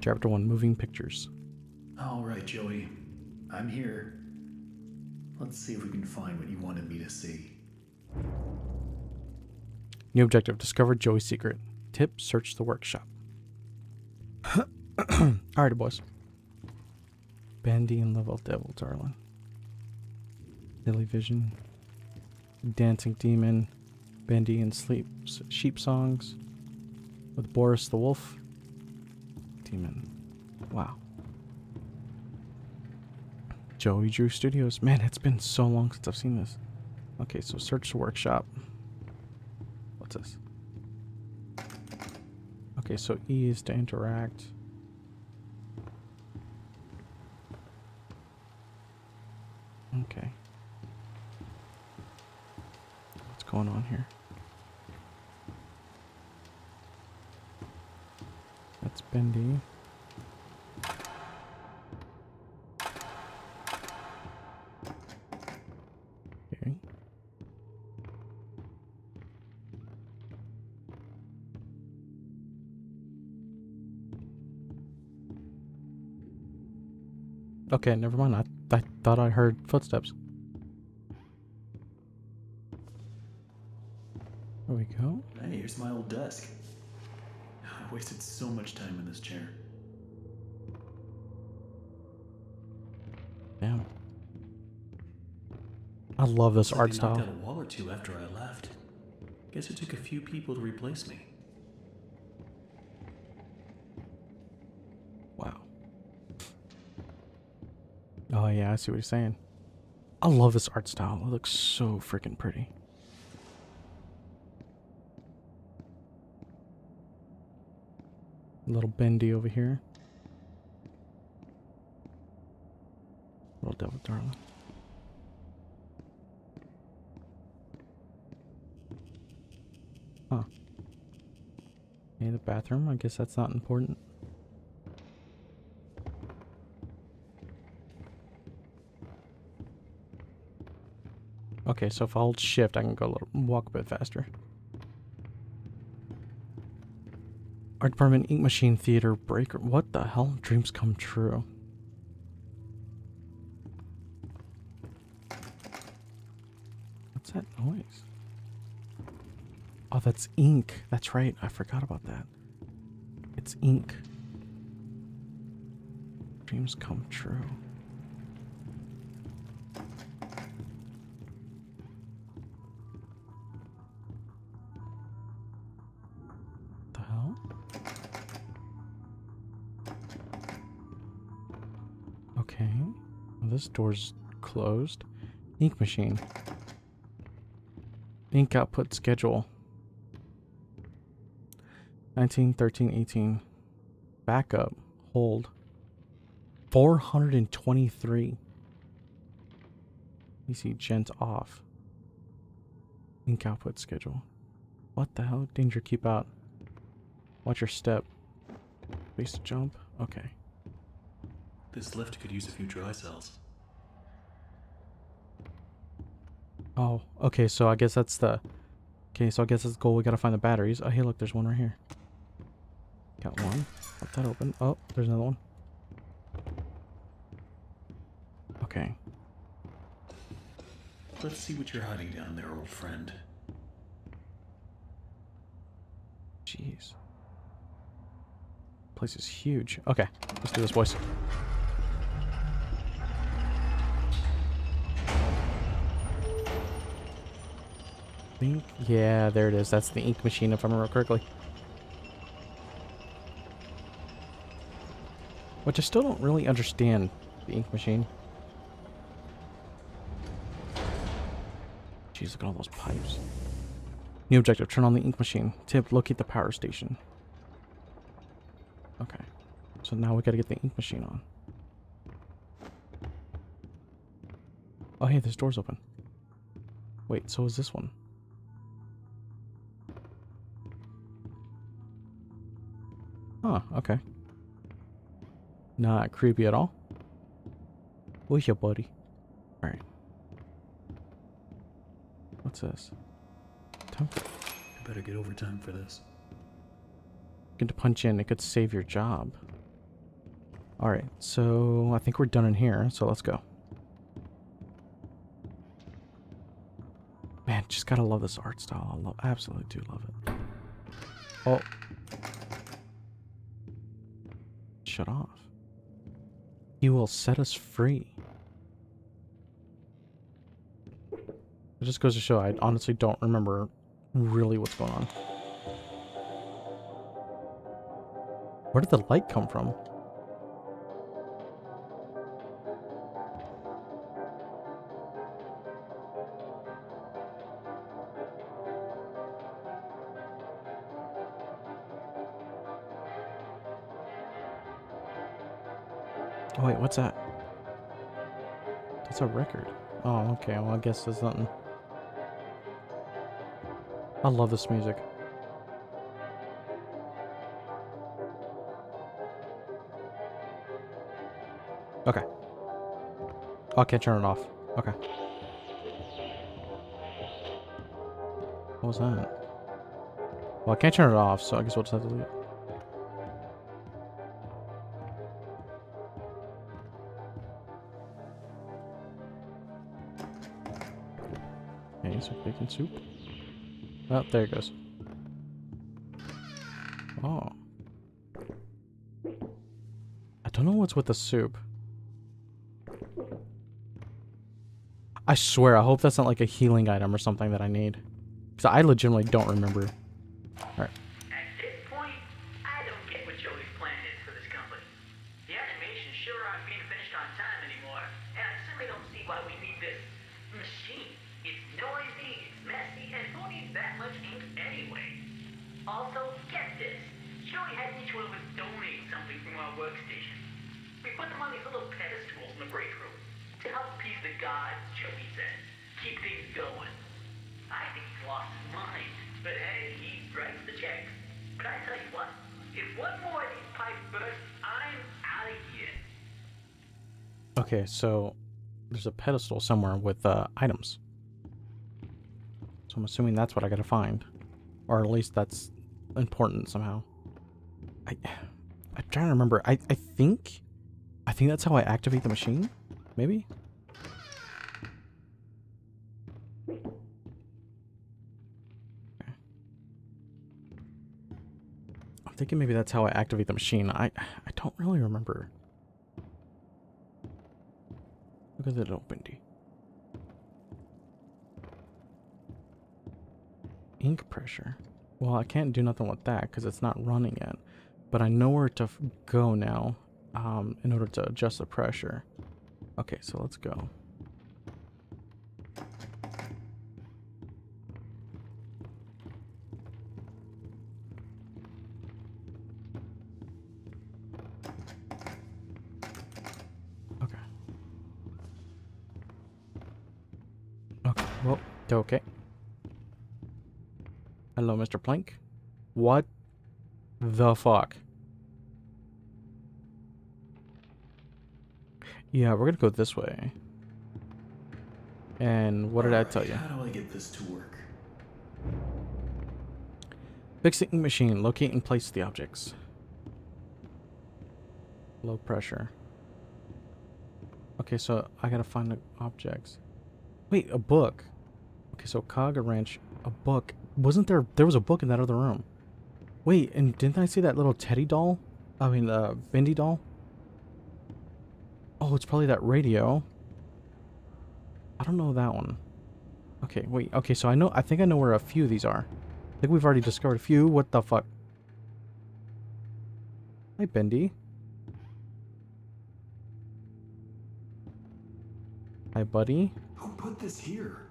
Chapter 1 Moving Pictures. All right, Joey. I'm here. Let's see if we can find what you wanted me to see. New objective Discover Joey's secret. Tip Search the workshop. Alrighty, boys. Bendy and Little Devil, darling. Sillyvision. Dancing Demon. Bendy and Sleep. Sheep Songs. With Boris the Wolf. Demon. Wow. Joey Drew Studios. Man, it's been so long since I've seen this. Okay, so search the workshop. What's this? Okay, so E is to interact. Okay. What's going on here? That's Bendy. Okay. Okay, never mind. I, I thought I heard footsteps. There we go. Hey, here's my old desk. I wasted so much time in this chair. Damn. I love this art style. knocked out a wall or two after I left. Guess it took a few people to replace me. Wow. Oh yeah, I see what you're saying. I love this art style. It looks so freaking pretty. Little bendy over here. Little devil darling. Huh. Okay, the bathroom. I guess that's not important. Okay, so if I hold shift, I can go a little walk a bit faster. Art department, ink machine, theater, breaker. What the hell? Dreams come true. What's that noise? Oh, that's ink. That's right. I forgot about that. It's ink. Dreams come true. This door's closed. Ink machine. Ink output schedule. 19, 13, 18. Backup. Hold. 423. PC gent off. Ink output schedule. What the hell? Danger keep out. Watch your step. Base jump. Okay. This lift could use a few dry cells. Oh, okay, so I guess that's the... Okay, so I guess that's the goal. We gotta find the batteries. Oh, hey, look, there's one right here. Got one. Left that open. Oh, there's another one. Okay. Let's see what you're hiding down there, old friend. Jeez. Place is huge. Okay, let's do this, boys. Think, yeah, there it is. That's the ink machine, if I remember correctly. Which I still don't really understand the ink machine. Jeez, look at all those pipes. New objective, turn on the ink machine. Tip, locate the power station. Okay. So now we gotta get the ink machine on. Oh hey, this door's open. Wait, so is this one? Huh, okay. Not creepy at all. Where's your buddy? Alright. What's this? Temple. I better get overtime for this. Get to punch in, it could save your job. Alright, so I think we're done in here, so let's go. Man, just gotta love this art style. I love, absolutely do love it. Oh. Shut off. He will set us free. It just goes to show I honestly don't remember really what's going on. Where did the light come from? Oh wait, what's that? That's a record. Oh, okay. Well, I guess there's nothing. I love this music. Okay. Oh, I can't turn it off. Okay. What was that? Well, I can't turn it off, so I guess we'll just have to leave it. So bacon soup. Oh, there it goes. Oh. I don't know what's with the soup. I swear, I hope that's not like a healing item or something that I need. Because I legitimately don't remember. Alright. At this point, I don't get what Joey's plan is for this company. The animations sure aren't being finished on time anymore, and I simply don't see why we need this machine. It's noisy, it's messy, and who needs that much ink anyway? Also, get this. Joey had each one of us donate something from our workstation. We put them on these little pedestals in the break room to help appease the gods. Keep things going. I think he's lost his mind. But hey, he writes the checks. But I tell you what, if one more of these pipes burst, I'm out of here. Okay, so there's a pedestal somewhere with uh, items. So I'm assuming that's what I gotta find. Or at least that's important somehow. I, I'm trying to remember. I, I think... I think that's how I activate the machine? Maybe? Thinking maybe that's how I activate the machine. I I don't really remember. Look at that opened. Ink pressure. Well, I can't do nothing with that because it's not running yet. But I know where to go now um, in order to adjust the pressure. Okay, so let's go. Well, okay. Hello, Mr. Plank. What the fuck? Yeah, we're gonna go this way. And what did I tell you? How do I get this to work? Fixing machine. Locate and place the objects. Low pressure. Okay, so I gotta find the objects. Wait, a book. Okay, so Kaga Ranch, a book. Wasn't there? There was a book in that other room. Wait, and didn't I see that little teddy doll? I mean, the uh, Bendy doll. Oh, it's probably that radio. I don't know that one. Okay, wait. Okay, so I know. I think I know where a few of these are. I think we've already discovered a few. What the fuck? Hi, Bendy. Hi, buddy. Who put this here?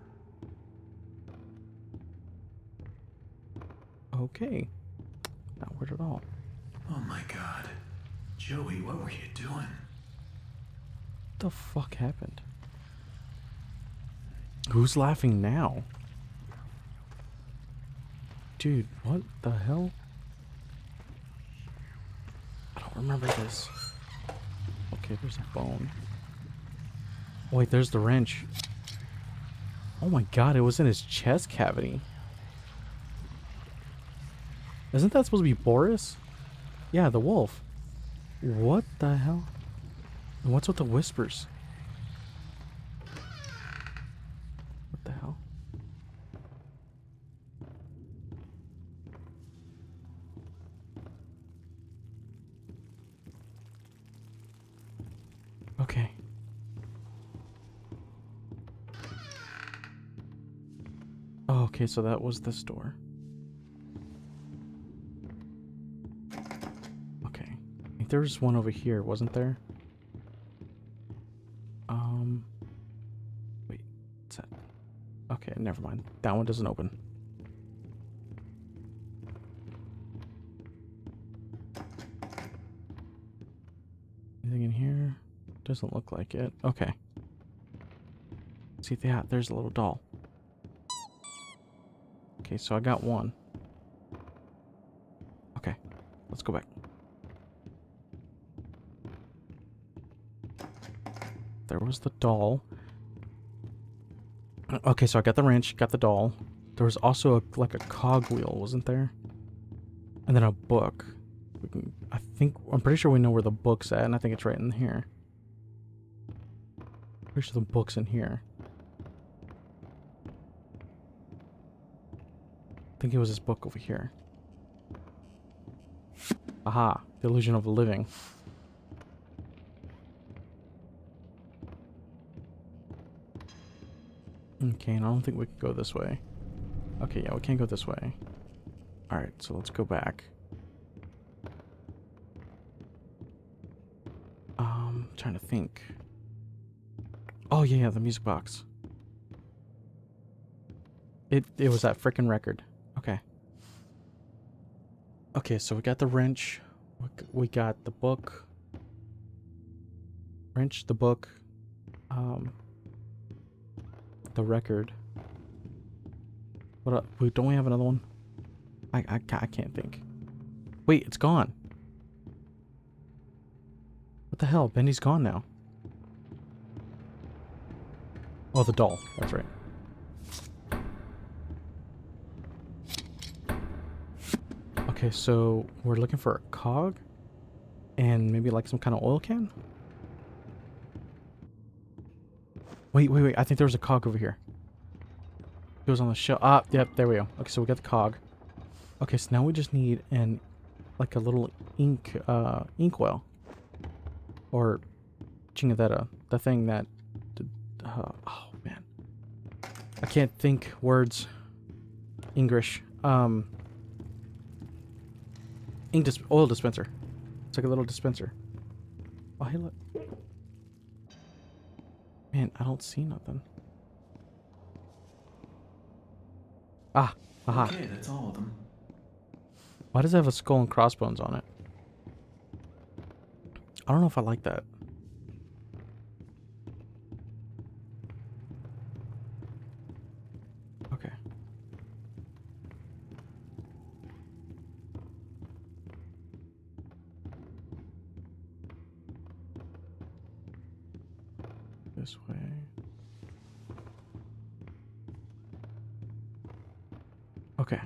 Okay. Not weird at all. Oh my god. Joey, what were you doing? What the fuck happened? Who's laughing now? Dude, what the hell? I don't remember this. Okay, there's a bone. Wait, there's the wrench. Oh my god, it was in his chest cavity. Isn't that supposed to be Boris? Yeah, the wolf. What the hell? And what's with the whispers? What the hell? Okay. Oh, okay, so that was this door. Think there was one over here, wasn't there? Um. Wait. What's that? Okay, never mind. That one doesn't open. Anything in here? Doesn't look like it. Okay. See, yeah, there's a little doll. Okay, so I got one. Okay, let's go back. There was the doll. Uh, okay, so I got the wrench, got the doll. There was also a, like a cogwheel, wasn't there? And then a book. Can, I think I'm pretty sure we know where the book's at, and I think it's right in here. Pretty sure the book's in here. I think it was this book over here. Aha, the illusion of living. Okay, and I don't think we can go this way. Okay, yeah, we can't go this way. Alright, so let's go back. Um, trying to think. Oh, yeah, yeah, the music box. It, it was that freaking record. Okay. Okay, so we got the wrench. We We got the book. Wrench, the book. The record. What? Wait, don't we have another one? I, I, I can't think. Wait, it's gone. What the hell? Bendy's gone now. Oh, the doll. That's right. Okay, so we're looking for a cog and maybe like some kind of oil can. Wait, wait, wait. I think there was a cog over here. It was on the shelf. Ah, yep, there we go. Okay, so we got the cog. Okay, so now we just need an like a little ink uh ink well. Or chingadetta. the thing that uh, oh man. I can't think words English. Um ink dis- oil dispenser. It's like a little dispenser. Oh, hey, look. Man, I don't see nothing. Ah, aha. Okay, that's all of them. Why does it have a skull and crossbones on it? I don't know if I like that. This way. Okay.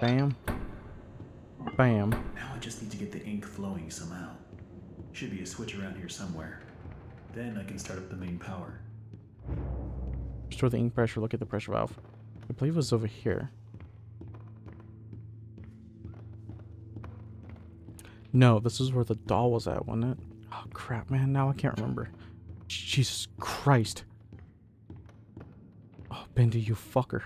Bam. Bam. Now I just need to get the ink flowing somehow. Should be a switch around here somewhere. Then I can start up the main power. Restore the ink pressure. Look at the pressure valve. I believe it was over here. No, this is where the doll was at, wasn't it? Oh crap, man! Now I can't remember. Jesus Christ! Oh, Bendy, you fucker!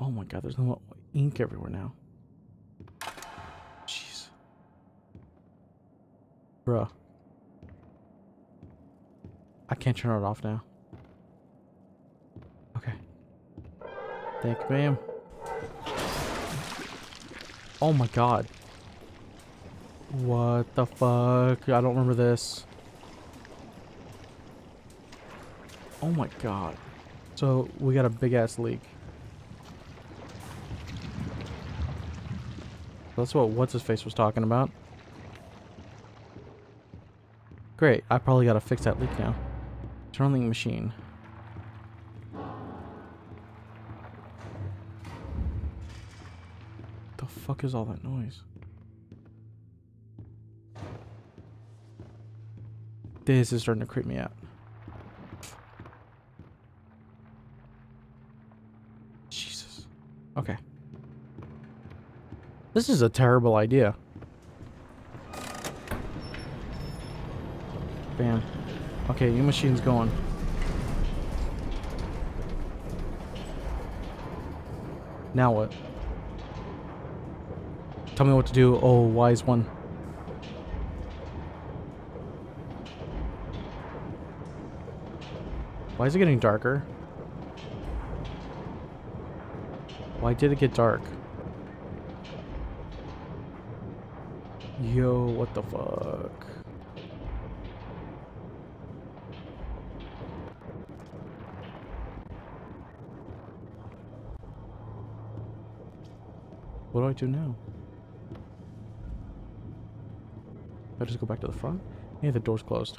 Oh my God, there's no ink everywhere now. Jeez, bruh. I can't turn it off now. Okay. Thank you, ma'am. Oh my god. What the fuck? I don't remember this. Oh my god. So, we got a big ass leak. That's what what's his face was talking about. Great. I probably gotta fix that leak now. Turn on the machine. The fuck is all that noise? This is starting to creep me out. Jesus. Okay. This is a terrible idea. Bam. Okay, your machine's going. Now what? Tell me what to do, oh wise one. Why is it getting darker? Why did it get dark? Yo, what the fuck? What do I do now? I just go back to the front? Hey, the door's closed.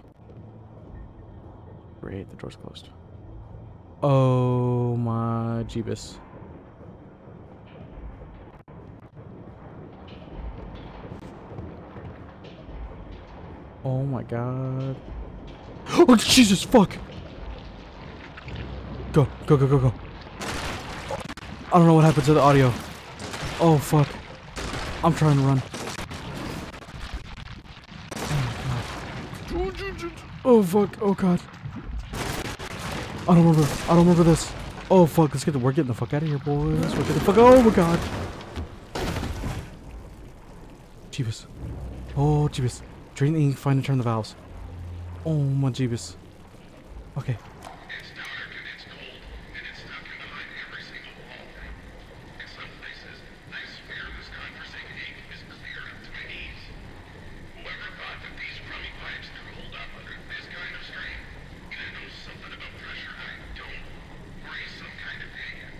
The door's closed. Oh my jeebus. Oh my god. Oh Jesus fuck! Go, go, go, go, go. I don't know what happened to the audio. Oh fuck. I'm trying to run. Oh. Oh fuck. Oh god. I don't remember. I don't remember this. Oh fuck. Let's get the. We're getting the fuck out of here, boys. We're getting the fuck. Oh my god. Jeebus. Oh jeebus. Drain the ink. Find and turn the valves. Oh my jeebus. Okay. It's dark and it's cold, and it's stuck in behind every single wall. In some places, I swear this godforsaken ink is clear up to my knees. Whoever thought that these crummy pipes could hold up under this kind of strain? Either knows something about pressure I don't, or he's some kind of idiot.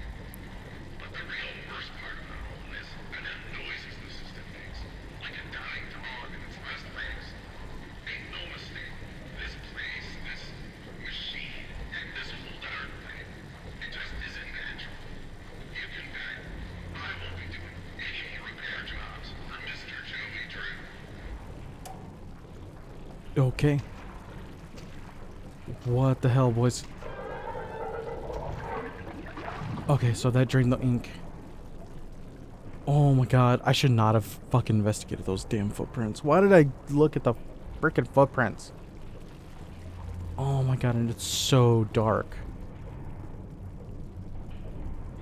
But the real worst part about all this are the noises the system makes, like a dying dog in its last legs. Make no mistake, this place, this machine, and this whole darn thing, it just isn't natural. You can bet I won't be doing any more repair jobs for Mr. Joey Drew. Okay. What the hell, boys? Okay, so that drained the ink. Oh my god, I should not have fucking investigated those damn footprints. Why did I look at the freaking footprints? Oh my god, and it's so dark.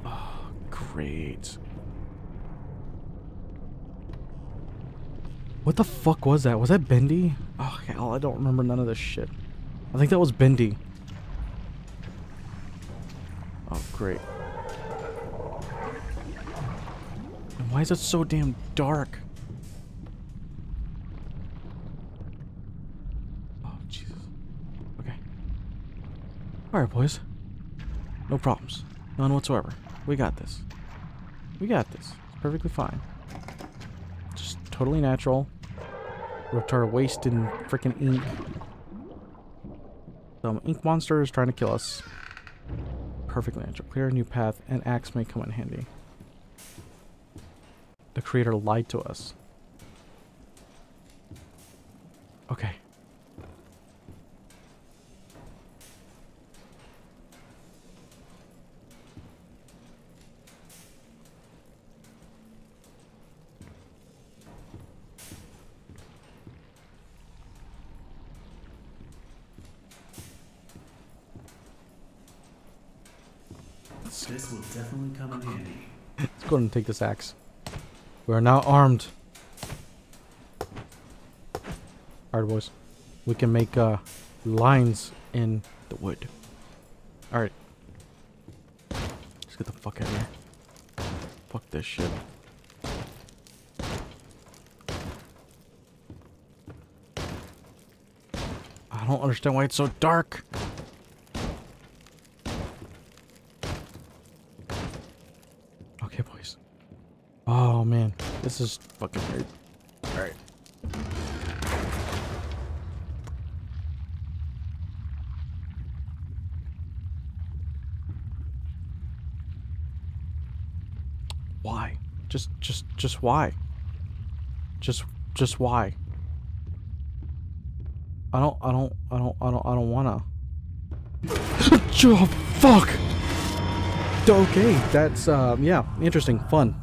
Oh, great. What the fuck was that? Was that Bendy? Oh hell, I don't remember none of this shit. I think that was Bendy. Oh great. And why is it so damn dark? Oh Jesus. Okay. Alright boys. No problems. None whatsoever. We got this. We got this. It's perfectly fine. Just totally natural. Rotar waste in freaking ink. Some ink monster is trying to kill us. Perfect natural. Clear a new path, and axe may come in handy. The creator lied to us. Okay. This will definitely come in handy. Let's go and take this axe. We are now armed. Alright, boys. We can make uh, lines in the wood. Alright. Let's get the fuck out of here. Fuck this shit. I don't understand why it's so dark. Okay, boys. Oh man, this is fucking weird. All right. Why? Just, just, just why? Just, just why? I don't, I don't, I don't, I don't, I don't wanna. oh, fuck! Okay, that's, um, yeah, interesting, fun.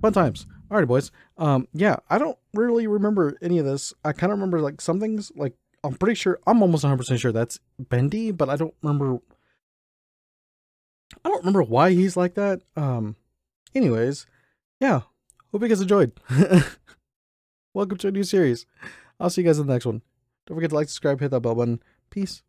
Fun times. Alrighty, boys. Um, yeah, I don't really remember any of this. I kind of remember, like, some things, like, I'm pretty sure, I'm almost 100% sure that's Bendy, but I don't remember, I don't remember why he's like that. Um, anyways, yeah, hope you guys enjoyed. Welcome to a new series. I'll see you guys in the next one. Don't forget to like, subscribe, hit that bell button. Peace.